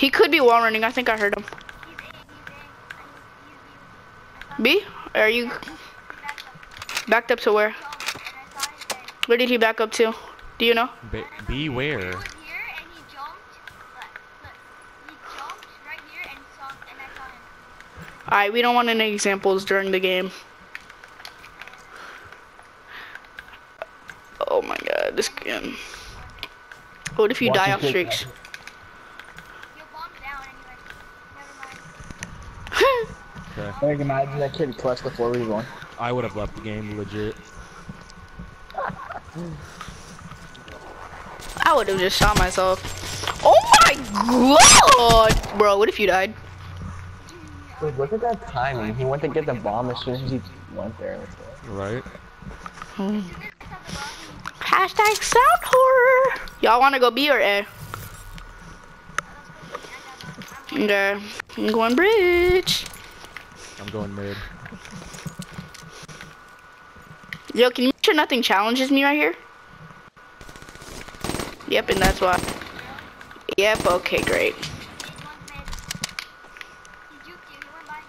He could be wall running. I think I heard him. B? Are you backed up to where? Where did he back up to? Do you know? Be beware. He was here and he jumped. Look, look. He jumped right here and saw and I saw him. Alright, we don't want any examples during the game. Oh my god, this game. What if you Watch die off streaks? He'll bomb down anyway. Never mind. Okay. Like, imagine that kid clutched the 4v1. I would have left the game legit. I would have just shot myself. Oh my god! Bro, what if you died? Dude, look at that timing. He went to get the bomb as soon as he went there. Right? Hashtag sound horror. Y'all wanna go B or A? Okay, I'm going bridge. Going mid. Yo, can you make sure nothing challenges me right here? Yep, and that's why. Yep, okay, great. He's one mid. He juked you. He went by.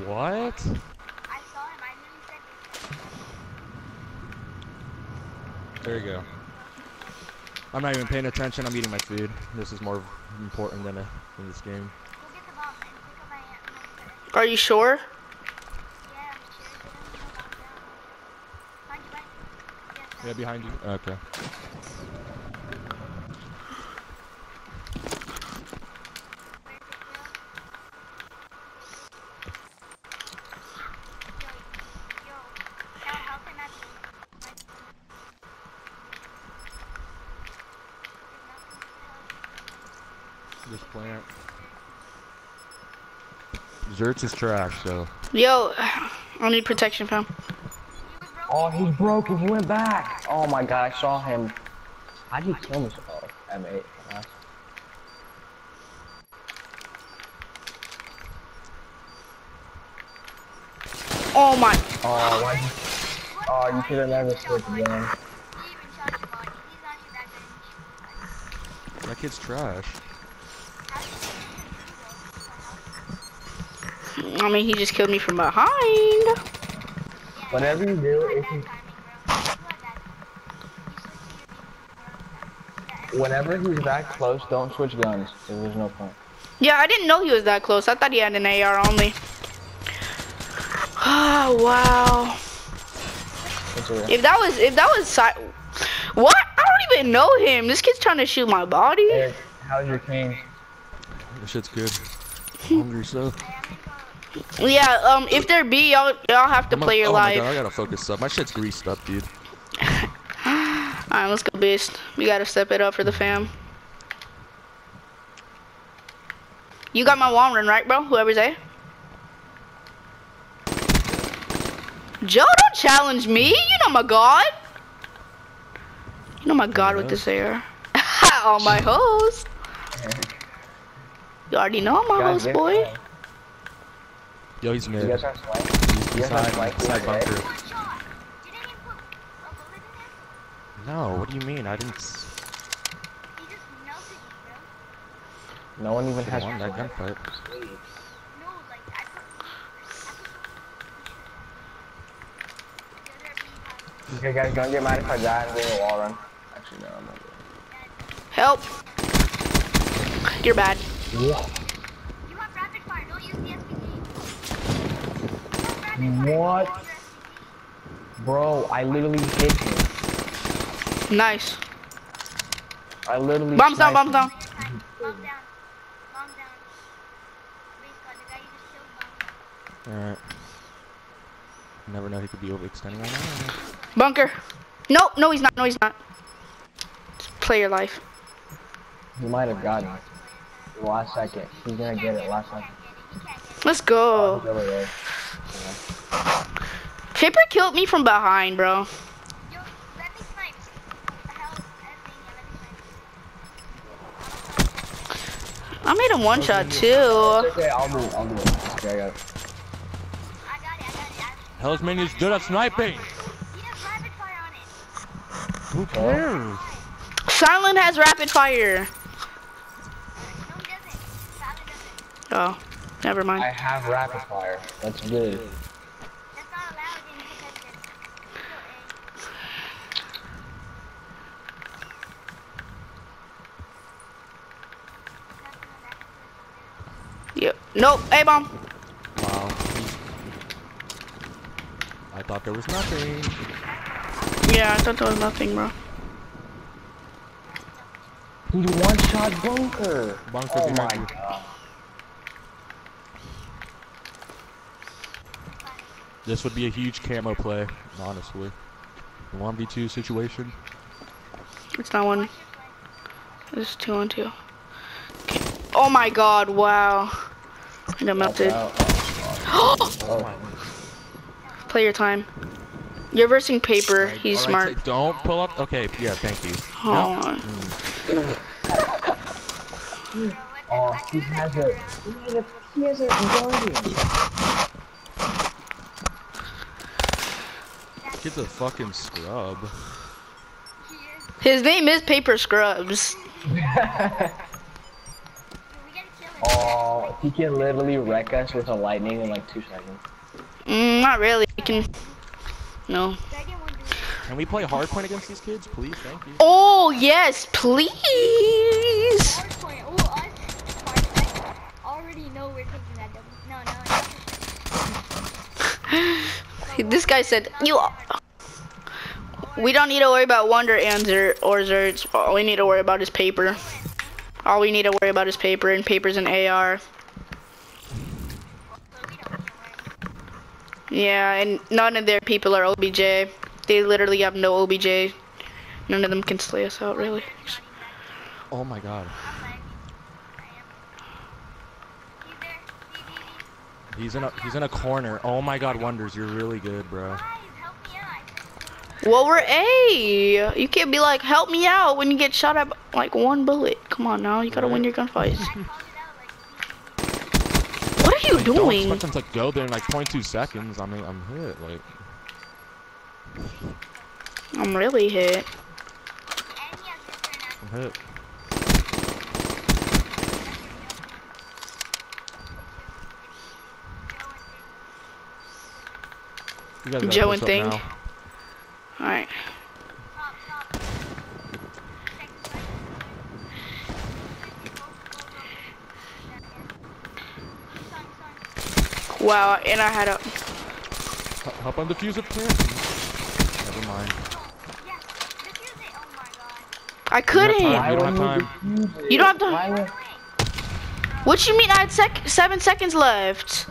Yeah, What? I saw him. I literally said this. There you go. I'm not even paying attention. I'm eating my food. This is more important than, a, than this game. Go get the bomb and pick up my my- Are you sure? Yeah, I'm sure. Get him, bomb down. Find you, right? Yes, Yeah, behind you. Okay. Yo, now help him at the- like- This plant. Zerts is trash, so. Yo, I need protection, fam. Oh, he broke and he went back. Oh my god, I saw him. How'd he kill himself? Oh, M8. Oh my. Oh, why'd you... Oh, you should have never switched again. He even shot your body. He's not even that good. That kid's trash. I mean, he just killed me from behind. Whatever you do, if you, whenever he's that close, don't switch guns. 'cause There's no point. Yeah, I didn't know he was that close. I thought he had an AR only. Oh wow. If that was if that was si- what? I don't even know him. This kid's trying to shoot my body. Eric, how's your cane? This shit's good. Hungry so. Yeah. Um. If they're B, y'all y'all have to I'm a- play your oh my life. god, I gotta focus up. My shit's greased up, dude. Alright, let's go, beast. We gotta step it up for the fam. You got my wall run, right, bro? Whoever's A. Joe, don't challenge me. You know my god. You know my god with this air. On my host. You already know I'm my host, get- boy. Yo, he's You mid. guys? He's you guys have beside, snipe beside in there? bunker. One shot. Didn't even put a bullet. No, what do you mean? I didn't s- He just melted you, bro. No one even has won that snipe. gunfight. No, like I put. The other Okay, guys, don't get mad if I die and do a wall run. Actually, no, I'm not doing Help. You're bad. it. You have rapid fire. Don't use the SPG. What? Bro, I literally hit him. Nice. I literally. Bombs down, bombs down. Bomb down. Bomb down. Base squad. The guy you just killed. Bomb. Alright. Never know he could be overextending right now. Bunker. No, no, he's not. No, he's not. Just play your life. He might have gotten it. Last second. He's gonna get it last second. Let's go. Oh, he's Creeper killed me from behind, bro. I made him one shot too. Okay, I'll move. I'll move. Okay, I got it. Is good at sniping. Who cares? Silent has rapid fire. No, doesn't. Doesn't. Oh, never mind. I have rapid fire. That's good. Nope. A bomb. Wow. I thought there was nothing. Yeah, I thought there was nothing, bro. He one shot bunker. Bunker oh my behind you. god. This would be a huge camo play, honestly. 1v2 situation. It's not one. It's two on two. Okay. Oh my god! Wow. I got melted. Oh, oh, oh. Play your time. You're versing paper. Right, He's alright, smart. so don't pull up. Okay, yeah, thank you. Hold on. Oh, he has a. He has a. He has a guardian. Kid's a fucking scrub. His name is Paper Scrubs. Dude, we gotta kill him. Oh, he can literally wreck us with a lightning in like two seconds. Mm, not really. You can. No. Dragon won't do it. Can we play hardpoint against these kids, please? Thank you. Oh yes, please. Hardpoint. Oh, us. Hardpoint. Already know we're taking that double. No, no, no. This guy said you. We don't need to worry about Wonder and Zer or Zerts. All we need to worry about is paper. All we need to worry about is paper, and paper's an AR. Yeah, and none of their people are OBJ. They literally have no OBJ. None of them can slay us out, really. Oh my god. He's in a he's in a corner. Oh my god, Wonders, you're really good, bro. Guys, help me out. Well, we're A. You can't be like, help me out when you get shot at like one bullet. Come on now, you gotta win your gunfights. I called it out like. What are you Like, don't doing? expect him to go there in like 0.2 seconds. I mean, I'm hit. Like, I'm really hit. And he has this right now. I'm hit. You Joe and Thing. now. Alright. Top, top. Second strike. Son, son. Wow, and I had a. H- Hop on defuse if can. Never mind. Yes, defuse it. Oh my god. I You couldn't. don't have time. You don't have to. What you mean? I had sec seven seconds left.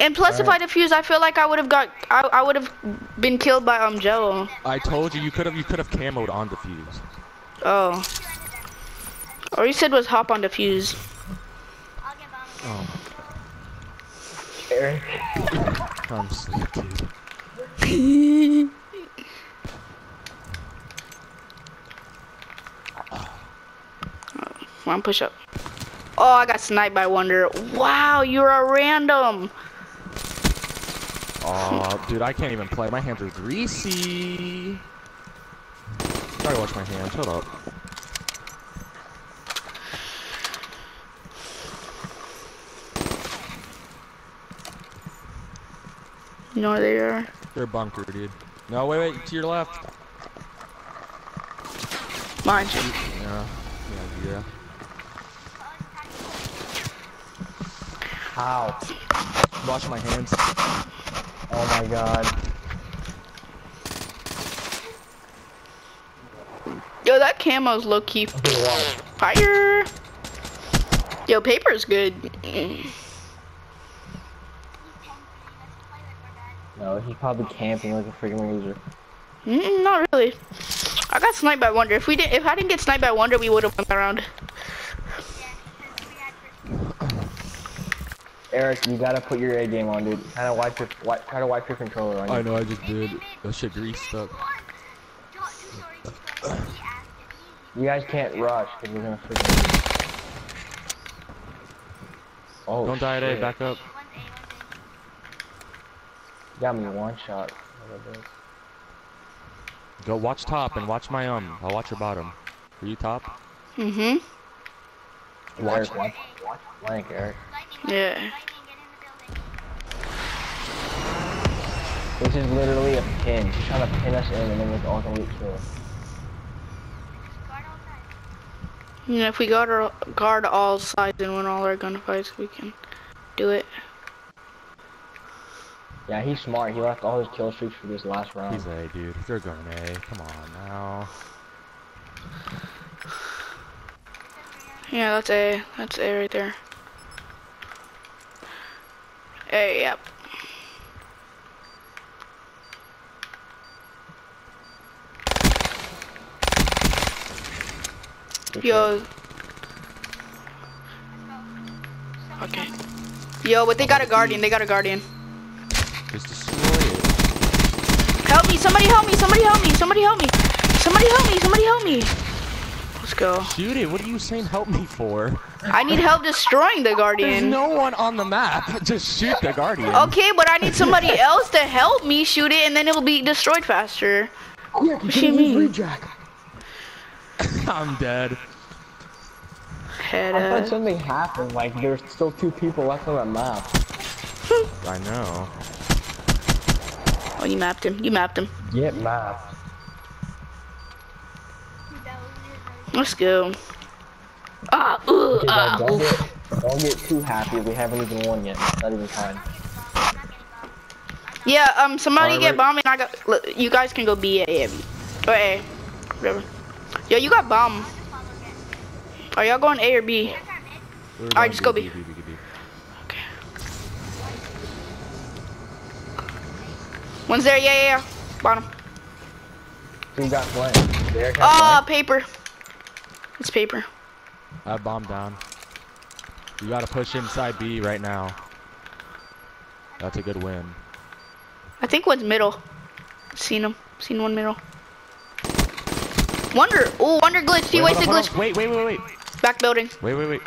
And plus, if I defuse, I feel like I would have got. I, I would have been killed by um Joe. I told you you could have you could have camoed on defuse. Oh. All you said was hop on defuse. I'll get. Oh Eric. my, I'm sleep, dude. One push up. Oh, I got sniped by Wonder. Wow, you're a random. Oh, dude, I can't even play. My hands are greasy. Gotta wash my hands. Hold up. You know where they are? They're bunker, dude. No, wait, wait, to your left. Mine. Yeah, yeah, yeah. How? Wash my hands. Oh my god. Yo, that camo's low key fire. Yo, paper's good. No, he's probably camping like a freaking loser. Mm, not really. I got sniped by Wonder. If we didn't, if I didn't get sniped by Wonder, we would have won that round. Eric, you gotta put your A game on, dude. Try to wipe your wi- try to wipe your controller on. I You. know, I just did. That shit greased up. you guys can't rush because we're gonna freaking. Oh. Don't die today, shit. back up. Got me one shot. Go watch top and watch my um. I'll watch your bottom. Are you top? Mm-hmm. Watch, watch, watch, blank, Eric. Lightning, Yeah. lightning, get in the building. This is literally a pin. She's trying to pin us in, and then we're all gonna get killed. Guard. You know, if we guard, our, guard all sides and win all our gunfights, we can do it. Yeah, he's smart. He left all his kill streaks for this last round. He's A, dude. They're going A. Come on now. Yeah, that's A. That's A right there. A, yep. Good Yo, okay. Yo, but they got a guardian. They got a guardian. Just destroy it. Help me! Somebody help me! Somebody help me! Somebody help me! Somebody help me! Somebody help me! Let's go. Shoot it. What are you saying help me for? I need help destroying the Guardian. There's no one on the map. Just shoot the guardian. Okay, but I need somebody else to help me shoot it, and then it will be destroyed faster. Quick, What do you mean? Jack. I'm dead. Head I thought something happened. Like there's still two people left on that map. I know. Oh, you mapped him. You mapped him. Get map. That was it. Let's go. Ah, ooh, Okay, ah, don't, don't, get, don't get too happy. We haven't even won yet. Not even time. Yeah, um, somebody Alright, get wait. bomb and I got. Look, you guys can go B, A, A, B. Or A. Whatever. Yo, you got bomb. Are y'all going A or B? Alright, just go B, B. B, B, B, B. Okay. One's there, yeah, yeah, yeah. Bottom. Who got flamed? Derek got Ah, paper. It's paper. I bomb down. You gotta push inside B right now. That's a good win. I think one's middle. Seen him. Seen one middle. Wonder. Oh, Wonder glitch. He wasted glitch. Wait, wait, wait, wait. Back building. Wait, wait, wait.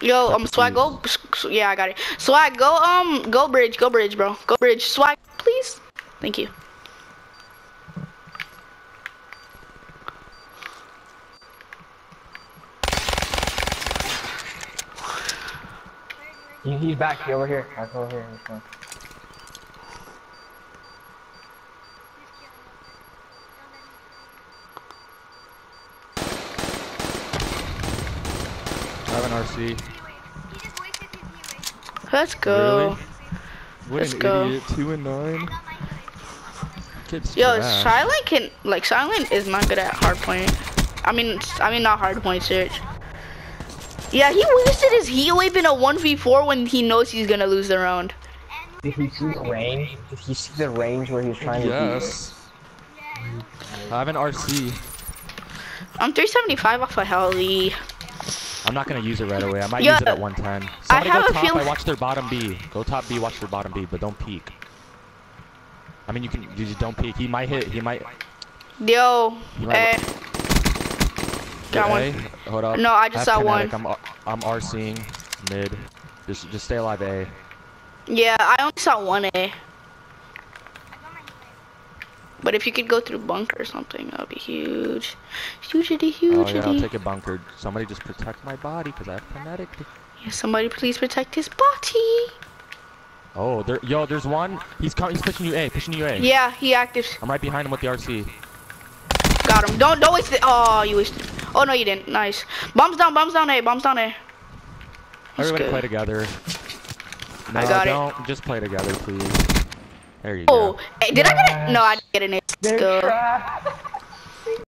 Yo, um, swag, go. Yeah, I got it. Swag, go, um, go bridge, go bridge, bro. Go bridge. Swag, please. Thank you. He, he's back here, over here. Back over here. This one. I have an RC. He just wasted his healing. Let's go. Really? What Let's an go. idiot. Two and nine. I got my healing. Yo. Silent can like Silent is not good at hard point. I mean, I mean not hard point search. Yeah, he wasted his Heat Wave in a one v four when he knows he's gonna lose the round. Did he see the range? Did he see the range where he was trying to Yes. I have an RC. I'm 375 off a heli. I'm not gonna use it right away. I might Yeah, use it at 110. I Somebody have go a feeling- I watch their bottom B. Go top B. Watch their bottom B, but don't peek. I mean, you can. You just don't peek. He might hit. He might. Yo, You might- eh. Got Hit one. A. Hold up. No, I just saw one. I'm. I'm RCing mid. Just. Just stay alive. A. Yeah, I only saw one A. I got my healing. But if you could go through bunker or something, that would be huge. Hugity, Oh hugity. yeah, I'll take it bunkered. Somebody just protect my body because I have kinetic. Yeah, somebody please protect his body. Oh, there. Yo, there's one. He's coming. He's pushing you A. Pushing you A. Yeah, he active. I'm right behind him with the RC. Got him. Don't don't waste it. Oh, you wasted. Oh no, you didn't. Nice. Bombs down. Bombs down. A. Bombs down. A. That's Everybody good. play together. No, I got it. don't. Just play together, please. There you Oh, go. hey, did I get it? No, I didn't get an ace. Let's go. trapped.